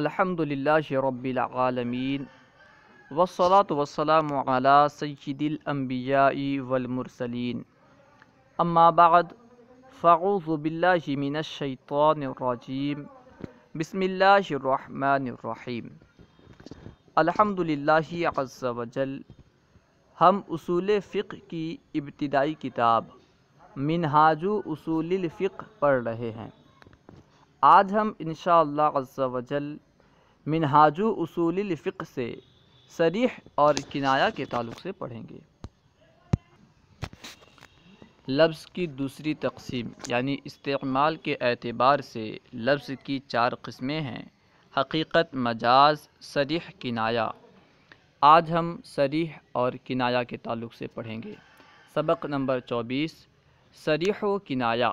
الحمد للہ رب العالمین والصلاة والسلام على سید الانبیاء والمرسلین اما بعد فاعوذ باللہ من الشیطان الرجیم بسم اللہ الرحمن الرحیم الحمد للہ عز وجل ہم اصول فقہ کی ابتدائی کتاب منہاج اصول الفقہ پڑھ رہے ہیں آج ہم انشاءاللہ عز وجل منہاج اصول الفقہ سے صریح اور کنایہ کے تعلق سے پڑھیں گے۔ لفظ کی دوسری تقسیم یعنی استعمال کے اعتبار سے لفظ کی چار قسمیں ہیں، حقیقت، مجاز، صریح، کنایہ۔ آج ہم صریح اور کنایہ کے تعلق سے پڑھیں گے۔ سبق نمبر چوبیس، صریح و کنایہ۔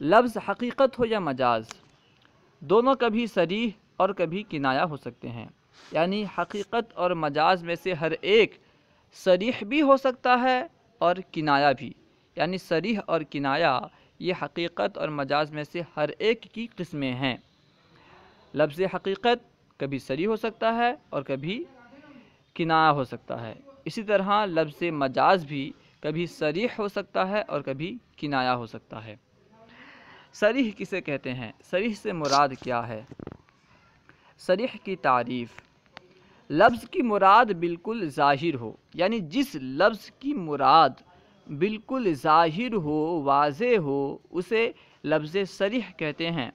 لفظ حقیقت ہو یا مجاز؟ دونوں کبھی صریح اور کبھی کنایہ ہو سکتے ہیں۔ یعنی حقیقت اور مجاز میں سے ہر ایک صریح بھی ہو سکتا ہے اور کنایہ بھی۔ یعنی صریح اور کنایہ یہ حقیقت اور مجاز میں سے ہر ایک کی قسمیں ہیں۔ لفظ حقیقت کبھی صریح ہو سکتا ہے اور کبھی کنایہ ہو سکتا ہے۔ اسی طرح لفظ مجاز بھی کبھی صریح ہو سکتا ہے اور کبھی کنایہ ہو سکتا ہے۔ صریح کسے کہتے ہیں؟ صریح سے مراد کیا ہے؟ صریح کی تعریف، لفظ کی مراد بالکل ظاہر ہو یعنی جس لفظ کی مراد بالکل ظاہر ہو، واضح ہو، اسے لفظ صریح کہتے ہیں۔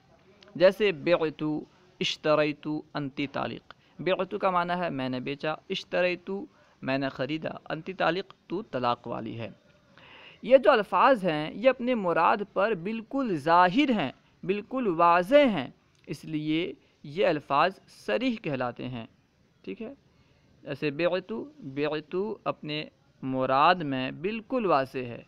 جیسے بعتو اشتریتو انتی تعلق بعتو کا معنی ہے میں نے بیچا اشتریتو میں نے خریدا، انتی تعلق تو طلاق والی ہے۔ یہ جو الفاظ ہیں، یہ اپنے مراد پر بالکل ظاہر ہیں، بالکل واضح ہیں، اس لیے یہ الفاظ صریح کہلاتے ہیں۔ ٹھیک ہے؟ ایسے بیعتو بیعتو اپنے مراد میں بالکل واضح ہے،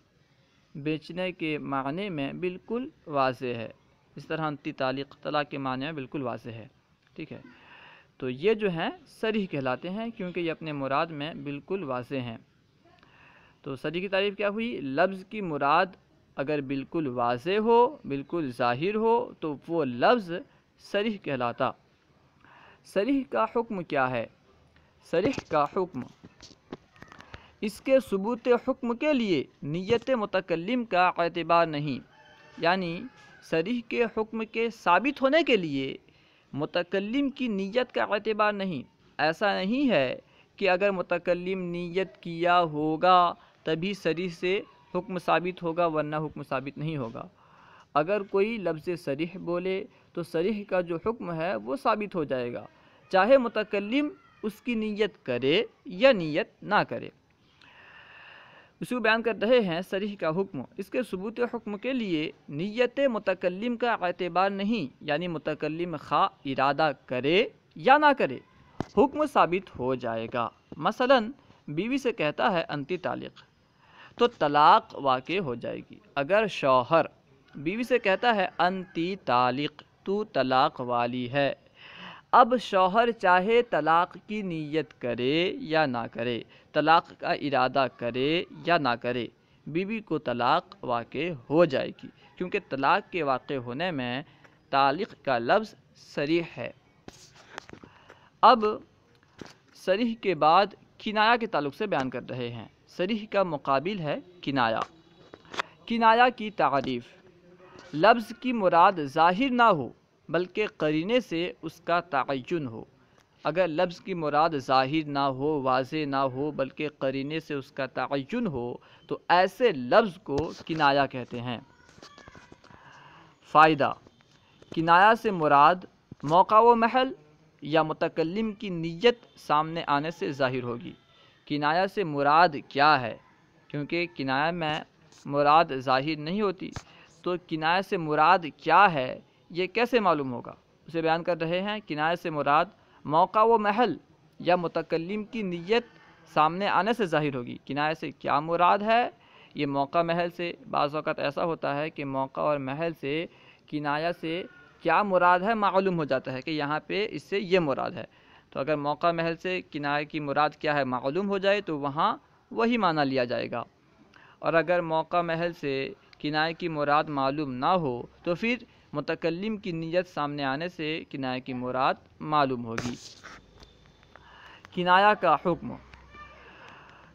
بیچنے کے معنی میں بالکل واضح ہے۔ اس طرح انتی تعلیق، طلاق کے معنی میں بالکل واضح ہے۔ ٹھیک ہے؟ تو یہ جو ہیں، صریح کہلاتے ہیں کیونکہ یہ اپنے مراد میں بالکل واضح ہیں۔ تو صریح کی تعریف کیا ہوئی؟ لفظ کی مراد اگر بالکل واضح ہو، بالکل ظاہر ہو، تو وہ لفظ صریح کہلاتا۔ صریح کا حکم کیا ہے؟ صریح کا حکم۔ اس کے ثبوت حکم کے لیے نیت متکلم کا اعتبار نہیں یعنی صریح کے حکم کے ثابت ہونے کے لیے متکلم کی نیت کا اعتبار نہیں۔ ایسا نہیں ہے کہ اگر متکلم نیت کیا ہوگا تبھی صریح سے حکم ثابت ہوگا، ورنہ حکم ثابت نہیں ہوگا۔ اگر کوئی لفظ صریح بولے تو صریح کا جو حکم ہے وہ ثابت ہو جائے گا۔ چاہے متکلم اس کی نیت کرے یا نیت نہ کرے۔ اسی کو بیان کر رہے ہیں صریح کا حکم۔ اس کے ثبوت حکم کے لیے نیت متکلم کا اعتبار نہیں یعنی متکلم خواہ ارادہ کرے یا نہ کرے، حکم ثابت ہو جائے گا۔ مثلا بیوی سے کہتا ہے، انتی تعلق۔ تو طلاق واقع ہو جائے گی۔ اگر شوہر بیوی سے کہتا ہے، انتی تعلق تو طلاق والی ہے۔ اب شوہر چاہے طلاق کی نیت کرے یا نہ کرے، طلاق کا ارادہ کرے یا نہ کرے، بیوی کو طلاق واقع ہو جائے گی۔ کیونکہ طلاق کے واقع ہونے میں تعلق کا لفظ صریح ہے۔ اب صریح کے بعد کنایہ کے تعلق سے بیان کر رہے ہیں۔ صریح کا مقابل ہے کنایہ کنایہ کی تعریف، لفظ کی مراد ظاہر نہ ہو، بلکہ قرینے سے اس کا تعین ہو۔ اگر لفظ کی مراد ظاہر نہ ہو، واضح نہ ہو، بلکہ قرینے سے اس کا تعین ہو، تو ایسے لفظ کو کنایہ کہتے ہیں۔ فائدہ کنایہ سے مراد موقع و محل یا متکلم کی نیت سامنے آنے سے ظاہر ہوگی۔ کنایہ سے مراد کیا ہے؟ کیونکہ کنایہ میں مراد ظاہر نہیں ہوتی، تو کنایہ سے مراد کیا ہے؟ یہ کیسے معلوم ہوگا؟ اسے بیان کر رہے ہیں، کنایہ سے مراد موقع و محل یا متکلم کی نیت سامنے آنے سے ظاہر ہوگی۔ کنایہ سے کیا مراد ہے؟ یہ موقع محل سے بعض اوقات ایسا ہوتا ہے کہ موقع اور محل سے کنایہ سے کیا مراد ہے معلوم ہو جاتا ہے کہ یہاں پہ اس سے یہ مراد ہے۔ تو اگر موقع محل سے کنایہ کی مراد کیا ہے معلوم ہو جائے تو وہاں وہی معنی لیا جائے گا۔ اور اگر موقع محل سے کنایہ کی مراد معلوم نہ ہو تو پھر متکلم کی نیت سامنے آنے سے کنایہ کی مراد معلوم ہوگی۔ کنایہ کا حکم۔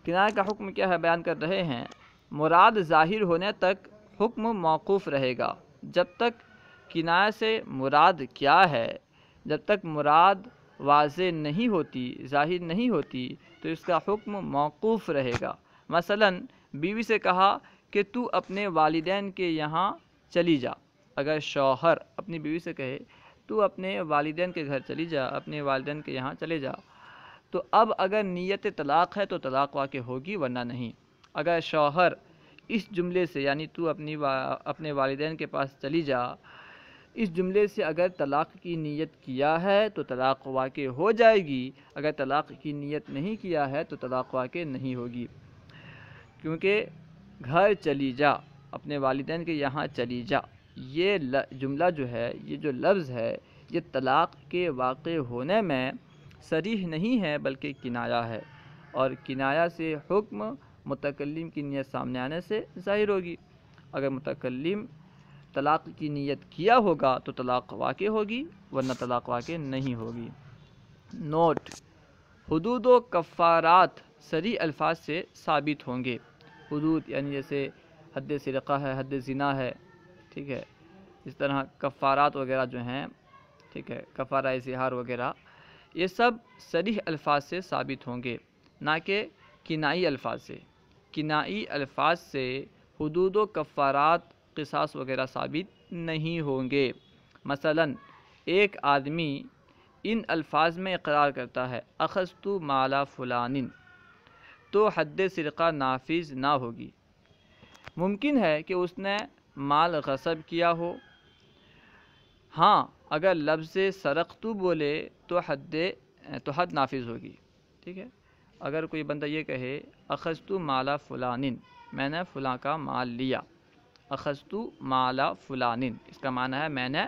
کنایہ کا حکم کیا ہے بیان کر رہے ہیں۔ مراد ظاہر ہونے تک حکم موقوف رہے گا۔ جب تک کنایہ سے مراد کیا ہے، جب تک مراد واضح نہیں ہوتی، ظاہر نہیں ہوتی، تو اس کا حکم موقوف رہے گا۔ مثلا، بیوی سے کہا کہ تو اپنے والدین کے یہاں چلی جا۔ اگر شوہر اپنی بیوی سے کہے، تو اپنے والدین کے گھر چلی جا، اپنے والدین کے یہاں چلے جا۔ تو اب اگر نیت طلاق ہے تو طلاق واقع ہوگی، ورنہ نہیں۔ اگر شوہر اس جملے سے یعنی تو اپنی اپنے والدین کے پاس چلی جا اس جملے سے اگر طلاق کی نیت کیا ہے تو طلاق واقع ہو جائے گی۔ اگر طلاق کی نیت نہیں کیا ہے تو طلاق واقع نہیں ہوگی۔ کیونکہ گھر چلی جا، اپنے والدین کے یہاں چلی جا، یہ جملہ جو ہے، یہ جو لفظ ہے، یہ طلاق کے واقع ہونے میں سریح نہیں ہے بلکہ کنایا ہے۔ اور کنایا سے حکم متکلم کی نیت سامنے آنے سے ظاہر ہوگی۔ اگر متکلم طلاق کی نیت کیا ہوگا تو طلاق واقع ہوگی، ورنہ طلاق واقع نہیں ہوگی۔ نوٹ حدود و کفارات سری الفاظ سے ثابت ہوں گے۔ حدود یعنی جیسے حد سرقہ ہے، حد زنا ہے، ٹھیک ہے۔ اس طرح کفارات وغیرہ جو ہیں، ٹھیک ہے، کفارہ اظہار وغیرہ، یہ سب سریح الفاظ سے ثابت ہوں گے، نہ کہ کنائی الفاظ سے۔ کنائی الفاظ سے حدود و کفارات قصاص وغیرہ ثابت نہیں ہوں گے۔ مثلا، ایک آدمی ان الفاظ میں اقرار کرتا ہے اخذتو مالا فلان تو حد سرقہ نافذ نہ ہوگی۔ ممکن ہے کہ اس نے مال غصب کیا ہو۔ ہاں اگر لفظ سرقتو بولے تو حد تو حد نافذ ہوگی۔ ٹھیک ہے؟ اگر کوئی بندہ یہ کہے اخذتو مالا فلان میں نے فلاں کا مال لیا۔ اخذتو مالا فلان اس کا معنی ہے میں نے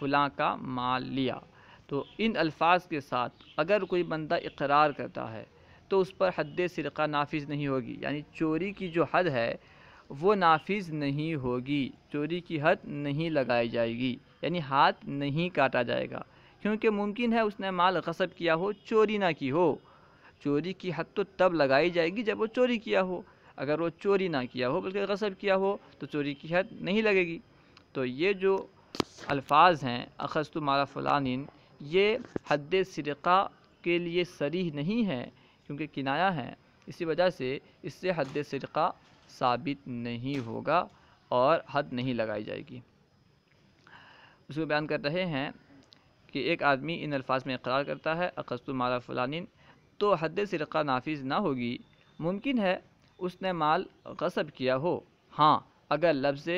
فلاں کا مال لیا۔ تو ان الفاظ کے ساتھ اگر کوئی بندہ اقرار کرتا ہے تو اس پر حد سرقہ نافذ نہیں ہوگی۔ یعنی چوری کی جو حد ہے وہ نافذ نہیں ہوگی۔ چوری کی حد نہیں لگائی جائے گی۔ یعنی ہاتھ نہیں کاٹا جائے گا۔ کیونکہ ممکن ہے اس نے مال غصب کیا ہو، چوری نہ کی ہو۔ چوری کی حد تو تب لگائی جائے گی جب وہ چوری کیا ہو۔ اگر وہ چوری نہ کیا ہو بلکہ غصب کیا ہو تو چوری کی حد نہیں لگے گی۔ تو یہ جو الفاظ ہیں، اخذت مالا فلان، یہ حد سرقہ کے لیے سریح نہیں ہے کیونکہ کنایا ہے اسی وجہ سے اس سے حد سرقہ ثابت نہیں ہوگا اور حد نہیں لگائی جائے گی۔ اس کو بیان کر رہے ہیں کہ ایک آدمی ان الفاظ میں اقرار کرتا ہے اقسط مالا فلان، تو حد سرقہ نافذ نہ ہوگی۔ ممکن ہے اس نے مال غصب کیا ہو۔ ہاں اگر لفظ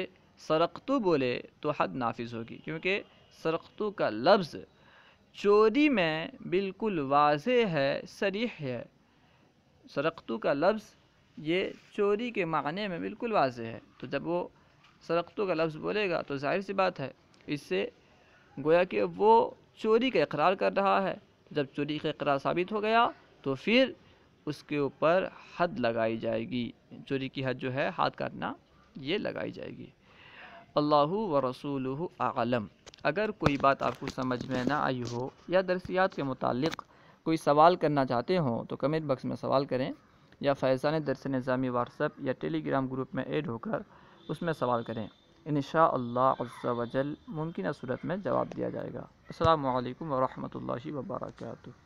سرقتو بولے تو حد نافذ ہوگی، کیونکہ سرقتو کا لفظ چوری میں بالکل واضح ہے سریح ہے۔ سرقتو کا لفظ یہ چوری کے معنی میں بالکل واضح ہے۔ تو جب وہ سرقتو کا لفظ بولے گا تو ظاہر سی بات ہے، اس سے گویا کہ وہ چوری کا اقرار کر رہا ہے۔ جب چوری کا اقرار ثابت ہو گیا تو پھر اس کے اوپر حد لگائی جائے گی۔ چوری کی حد جو ہے، ہاتھ کاٹنا یہ لگائی جائے گی۔ اللہ و رسول اعلم۔ اگر کوئی بات آپ کو سمجھ میں نہ آئی ہو یا درسیات کے متعلق کوئی سوال کرنا چاہتے ہوں تو کمنٹ باکس میں سوال کریں یا فیضان درس نظامی واٹس اپ یا ٹیلی گرام گروپ میں ایڈ ہو کر اس میں سوال کریں۔ انشاءاللہ عز و جل ممکنہ صورت میں جواب دیا جائے گا۔ السلام علیکم ورحمۃ اللہ وبرکاتہ۔